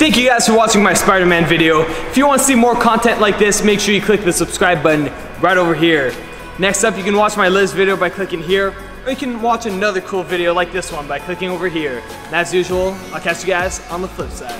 Thank you guys for watching my Spider-Man video. If you want to see more content like this, make sure you click the subscribe button right over here. Next up, you can watch my Liz video by clicking here, or you can watch another cool video like this one by clicking over here. And as usual, I'll catch you guys on the flip side.